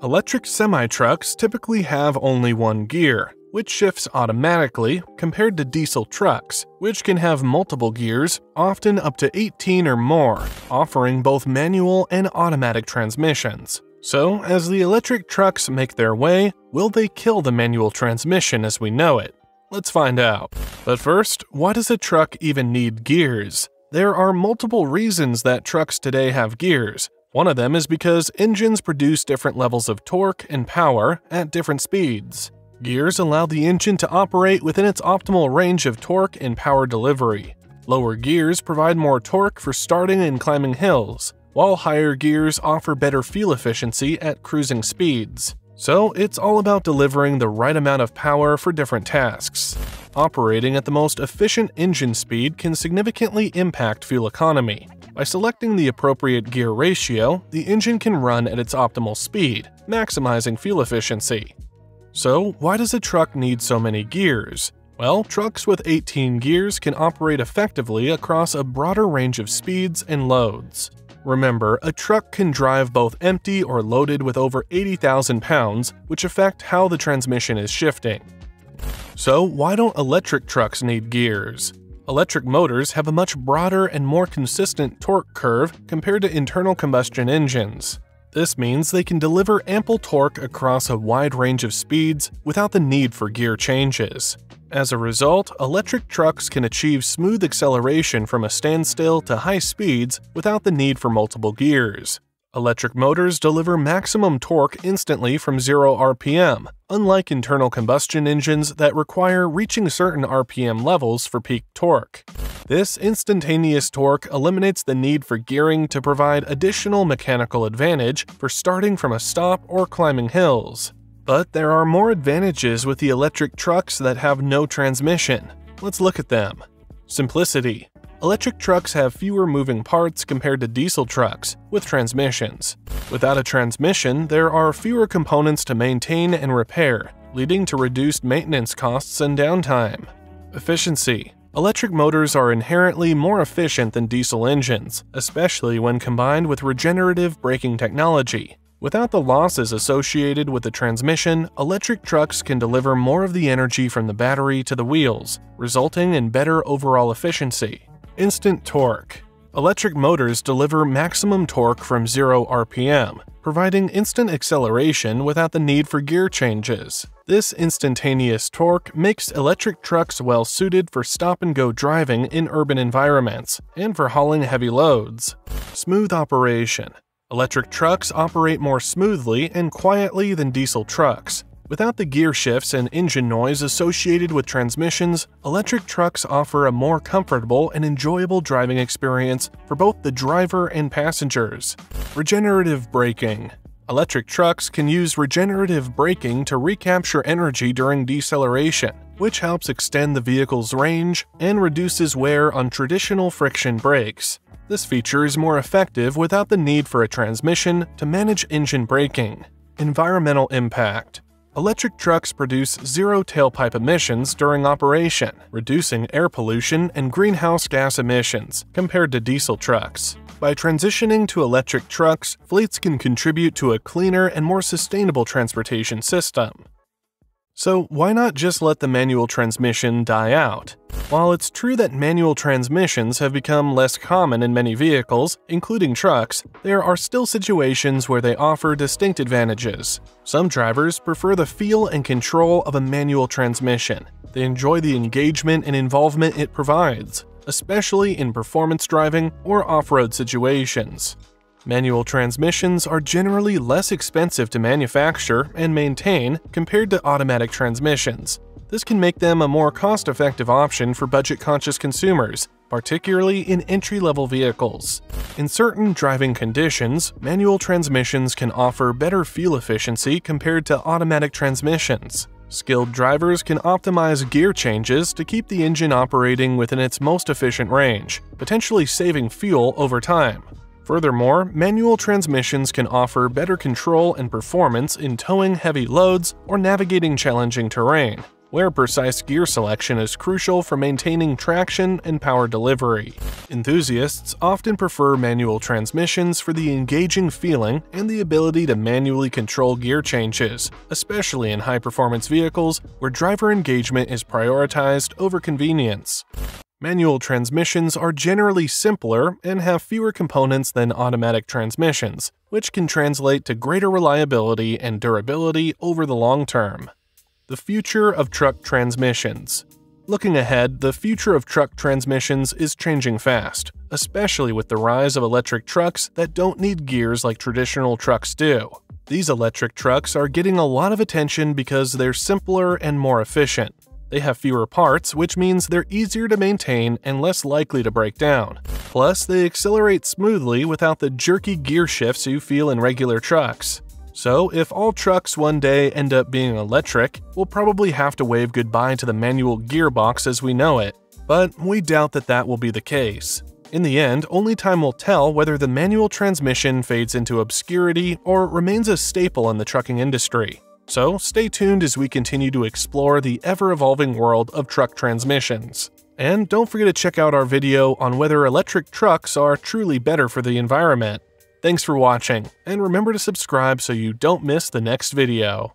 Electric semi-trucks typically have only one gear, which shifts automatically compared to diesel trucks, which can have multiple gears, often up to 18 or more, offering both manual and automatic transmissions. So, as the electric trucks make their way, will they kill the manual transmission as we know it? Let's find out. But first, why does a truck even need gears? There are multiple reasons that trucks today have gears, one of them is because engines produce different levels of torque and power at different speeds. Gears allow the engine to operate within its optimal range of torque and power delivery. Lower gears provide more torque for starting and climbing hills, while higher gears offer better fuel efficiency at cruising speeds. So it's all about delivering the right amount of power for different tasks. Operating at the most efficient engine speed can significantly impact fuel economy. By selecting the appropriate gear ratio, the engine can run at its optimal speed, maximizing fuel efficiency. So, why does a truck need so many gears? Well, trucks with 18 gears can operate effectively across a broader range of speeds and loads. Remember, a truck can drive both empty or loaded with over 80,000 pounds, which affect how the transmission is shifting. So, why don't electric trucks need gears? Electric motors have a much broader and more consistent torque curve compared to internal combustion engines. This means they can deliver ample torque across a wide range of speeds without the need for gear changes. As a result, electric trucks can achieve smooth acceleration from a standstill to high speeds without the need for multiple gears. Electric motors deliver maximum torque instantly from 0 RPM, unlike internal combustion engines that require reaching certain RPM levels for peak torque. This instantaneous torque eliminates the need for gearing to provide additional mechanical advantage for starting from a stop or climbing hills. But there are more advantages with the electric trucks that have no transmission. Let's look at them. Simplicity. Electric trucks have fewer moving parts compared to diesel trucks, with transmissions. Without a transmission, there are fewer components to maintain and repair, leading to reduced maintenance costs and downtime. Efficiency. Electric motors are inherently more efficient than diesel engines, especially when combined with regenerative braking technology. Without the losses associated with the transmission, electric trucks can deliver more of the energy from the battery to the wheels, resulting in better overall efficiency. Instant torque. Electric motors deliver maximum torque from 0 RPM, providing instant acceleration without the need for gear changes. This instantaneous torque makes electric trucks well suited for stop and go driving in urban environments and for hauling heavy loads. Smooth operation. Electric trucks operate more smoothly and quietly than diesel trucks, Without the gear shifts and engine noise associated with transmissions, electric trucks offer a more comfortable and enjoyable driving experience for both the driver and passengers. Regenerative braking. Electric trucks can use regenerative braking to recapture energy during deceleration, which helps extend the vehicle's range and reduces wear on traditional friction brakes. This feature is more effective without the need for a transmission to manage engine braking. Environmental impact. Electric trucks produce zero tailpipe emissions during operation, reducing air pollution and greenhouse gas emissions compared to diesel trucks. By transitioning to electric trucks, fleets can contribute to a cleaner and more sustainable transportation system. So why not just let the manual transmission die out? While it's true that manual transmissions have become less common in many vehicles, including trucks, there are still situations where they offer distinct advantages. Some drivers prefer the feel and control of a manual transmission. They enjoy the engagement and involvement it provides, especially in performance driving or off-road situations. Manual transmissions are generally less expensive to manufacture and maintain compared to automatic transmissions. This can make them a more cost-effective option for budget-conscious consumers, particularly in entry-level vehicles. In certain driving conditions, manual transmissions can offer better fuel efficiency compared to automatic transmissions. Skilled drivers can optimize gear changes to keep the engine operating within its most efficient range, potentially saving fuel over time. Furthermore, manual transmissions can offer better control and performance in towing heavy loads or navigating challenging terrain. where precise gear selection is crucial for maintaining traction and power delivery. Enthusiasts often prefer manual transmissions for the engaging feeling and the ability to manually control gear changes, especially in high-performance vehicles where driver engagement is prioritized over convenience. Manual transmissions are generally simpler and have fewer components than automatic transmissions, which can translate to greater reliability and durability over the long term. The future of truck transmissions. Looking ahead, the future of truck transmissions is changing fast, especially with the rise of electric trucks that don't need gears like traditional trucks do. These electric trucks are getting a lot of attention because they're simpler and more efficient. They have fewer parts, which means they're easier to maintain and less likely to break down. Plus, they accelerate smoothly without the jerky gear shifts you feel in regular trucks. So, if all trucks one day end up being electric, we'll probably have to wave goodbye to the manual gearbox as we know it. But we doubt that that will be the case. In the end, only time will tell whether the manual transmission fades into obscurity or remains a staple in the trucking industry. So stay tuned as we continue to explore the ever evolving world of truck transmissions. And don't forget to check out our video on whether electric trucks are truly better for the environment. Thanks for watching, and remember to subscribe so you don't miss the next video.